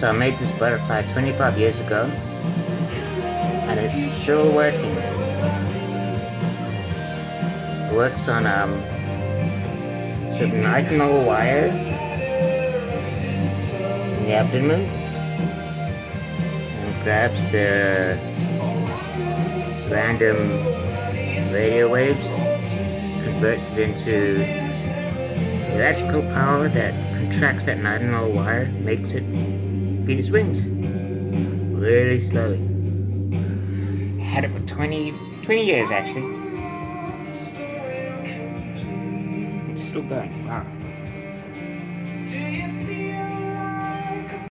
So I made this butterfly 25 years ago, and it's still working. It works on um, some nitinol wire in the abdomen, and grabs the random radio waves, converts it into electrical power that contracts that nitinol wire, makes it beat its wings really slowly. Had it for 20, 20 years actually. It's still going. Wow.